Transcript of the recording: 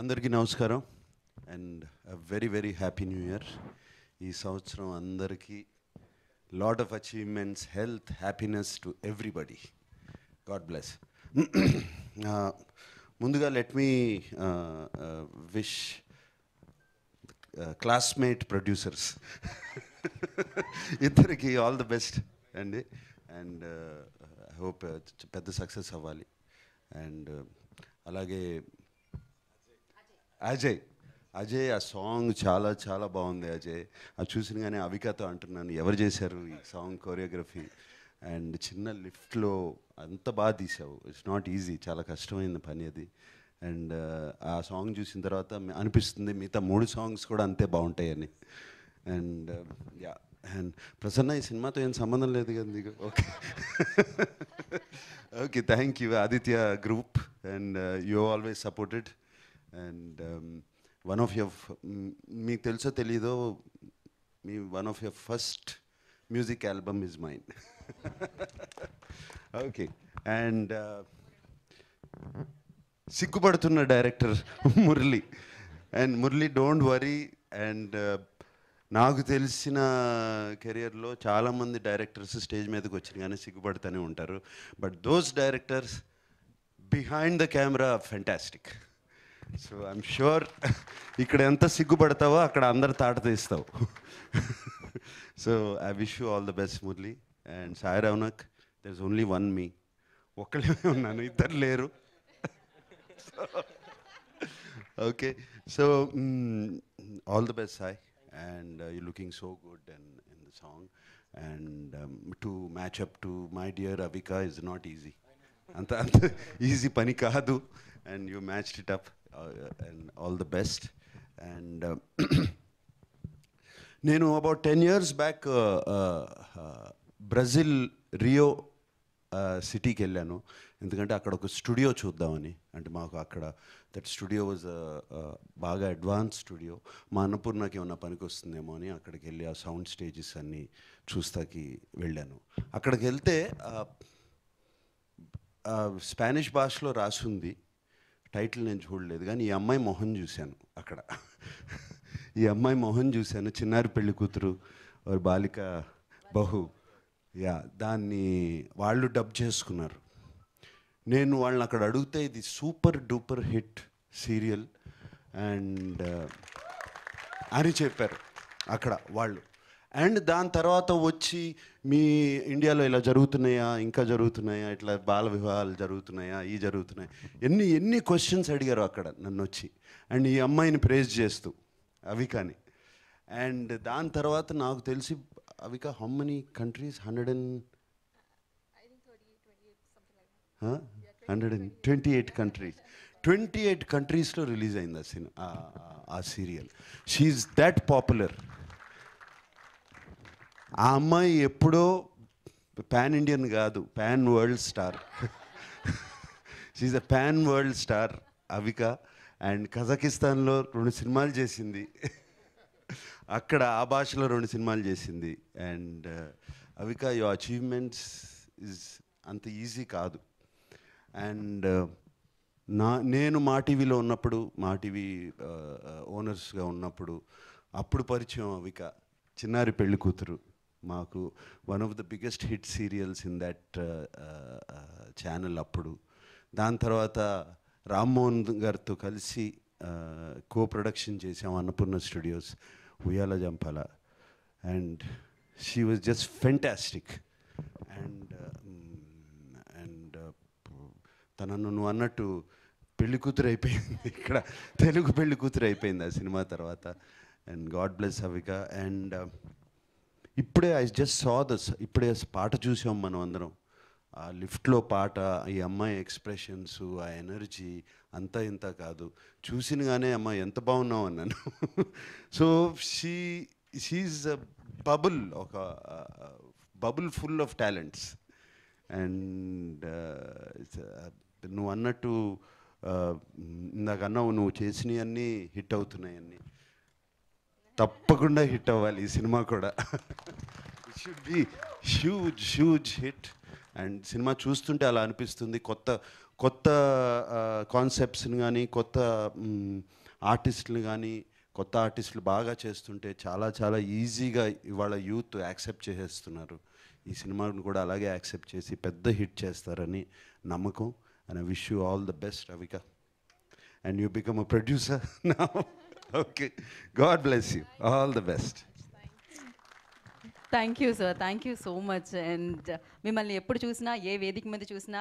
అందరికీ నమస్కారం. And very very happy new year ఈ సంవత్సరం అందరికీ lot of achievements health happiness to everybody God bless ముందుగా let me wish classmate producers ఇద్దరికి ఆల్ ద బెస్ట్ అండి. And uh, I hope uh, పెద్ద success అవ్వాలి. అండ్ uh, అలాగే అజయ్ అజయ్ ఆ సాంగ్ చాలా చాలా బాగుంది అజయ్. అది కానీ అవికతో అంటున్నాను ఎవరు చేశారు ఈ సాంగ్ కొరియోగ్రఫీ అండ్ చిన్న లిఫ్ట్లో అంత బాగా తీసావు. ఇట్స్ నాట్ ఈజీ చాలా కష్టమైన పని అది. అండ్ ఆ సాంగ్ చూసిన తర్వాత అనిపిస్తుంది మిగతా మూడు సాంగ్స్ కూడా అంతే బాగుంటాయని. అండ్ యా అండ్ ప్రసన్న ఈ సినిమాతో ఏం సంబంధం లేదు కదా నీకు? Okay okay thank you Aditya group and you always supported and one of your మీకు తెలుసో తెలీదో మీ one of your first music album is mine okay and సిగ్గుపడుతున్న director Murali. And Murali don't worry and నాకు తెలిసిన కెరియర్లో చాలామంది directors stage మీదకి వచ్చిన కానీ సిగ్గుపడుతూనే ఉంటారు. But those directors behind the camera fantastic so I'm sure ఇక్కడ ఎంత సిగ్గుపడతావో అక్కడ అందరు తాట తీస్తావు. So I wish you all the best Murali and Sai Raunak there is only one me ఒక్కళ్ళే ఉన్నాను ఇద్దరు లేరు. Okay so all the best Sai and you looking so good and in the song and to match up to my dear Avika is not easy అంత అంత easy పని కాదు. And you matched it up and all the best and నేను about ten years back Brazil Rio సిటీకి వెళ్ళాను. ఎందుకంటే అక్కడ ఒక స్టూడియో చూద్దామని. అంటే మాకు అక్కడ దట్ స్టూడియో వాజ్ బాగా అడ్వాన్స్ స్టూడియో మా అన్నపూర్ణకి ఏమన్నా పనికి వస్తుందేమో అని అక్కడికి వెళ్ళి ఆ సౌండ్ స్టేజెస్ అన్నీ చూస్తాకి వెళ్ళాను. అక్కడికి వెళ్తే uh, uh, స్పానిష్ భాషలో రాసుంది. టైటిల్ నేను చూడలేదు కానీ ఈ అమ్మాయి మొహం చూశాను అక్కడ. ఈ అమ్మాయి మొహం చూశాను. చిన్నారి పెళ్ళి కూతురు బాలిక బహు. యా దాన్ని వాళ్ళు డబ్ చేసుకున్నారు. నేను వాళ్ళని అక్కడ అడిగితే ఇది super duper hit serial and అని చెప్పారు అక్కడ వాళ్ళు. అండ్ దాని తర్వాత వచ్చి మీ ఇండియాలో ఇలా జరుగుతున్నాయా? ఇంకా జరుగుతున్నాయా? ఇట్లా బాల వివాహాలు జరుగుతున్నాయా? ఈ జరుగుతున్నాయా? ఎన్ని ఎన్ని క్వశ్చన్స్ అడిగారు అక్కడ నన్ను వచ్చి. అండ్ ఈ అమ్మాయిని ప్రేజ్ చేస్తూ అవికాని. అండ్ దాని తర్వాత నాకు తెలిసి Avika how many countries hundred and hundred and twenty eight countries twenty eight కంట్రీస్లో రిలీజ్ అయింది ఆ సినిమా ఆ సీరియల్ షీఈ్ దట్ పాపులర్ ఆ అమ్మాయి ఎప్పుడో పాన్ ఇండియన్ కాదు pan world star. She a pan world star Avika. And కజకిస్తాన్లో రెండు సినిమాలు చేసింది. అక్కడ ఆ భాషలో రెండు సినిమాలు చేసింది. అండ్ uh, అవిక యో అచీవ్మెంట్స్ ఇస్ అంత ఈజీ కాదు. అండ్ uh, నా నేను మా టీవీలో ఉన్నప్పుడు మా టీవీ uh, ఓనర్స్గా ఉన్నప్పుడు అప్పుడు పరిచయం అవిక. చిన్నారి పెళ్ళి కూతురు. మాకు one of the biggest hit serials in that channel అప్పుడు. దాని తర్వాత రామ్మోహన్ గారితో కలిసి కో ప్రొడక్షన్ చేసాం Annapurna studios Uyyala Jampala. And she was just fantastic and and తనను నువ్వు అన్నట్టు పెళ్ళి కూతురు అయిపోయింది ఇక్కడ. తెలుగు పెళ్ళి కూతురు అయిపోయింది ఆ సినిమా తర్వాత. And God bless Avika and ఇప్పుడే ఐ జస్ట్ సా దస్ ఇప్పుడే పాట చూసాం మనం అందరం ఆ లిఫ్ట్లో పాట ఈ అమ్మాయి ఎక్స్ప్రెషన్స్ ఆ ఎనర్జీ అంతా ఇంత కాదు. చూసినగానే అమ్మాయి ఎంత బాగున్నావు అన్నాను. సో షీ షీఈ్ బబుల్ ఒక bubble full of talents and నువ్వు అన్నట్టు ఇందాక అన్నావు నువ్వు చేసినవన్నీ హిట్ అవుతున్నాయన్నీ. తప్పకుండా హిట్ అవ్వాలి ఈ సినిమా కూడా. Should be huge huge hit and cinema చూస్తుంటే అలా అనిపిస్తుంది. కొత్త కొత్త కాన్సెప్ట్స్ని కానీ కొత్త ఆర్టిస్టులు కానీ కొత్త ఆర్టిస్టులు బాగా చేస్తుంటే చాలా చాలా ఈజీగా ఇవాళ యూత్ యాక్సెప్ట్ చేసేస్తున్నారు. ఈ సినిమాను కూడా అలాగే యాక్సెప్ట్ చేసి పెద్ద హిట్ చేస్తారని నమ్మకం. And I wish you all the best Avika and you become a producer నా okay God bless you all the best thank you sir thank you so much and మిమ్మల్ని ఎప్పుడు చూసినా ఏ వేదిక మీద చూసినా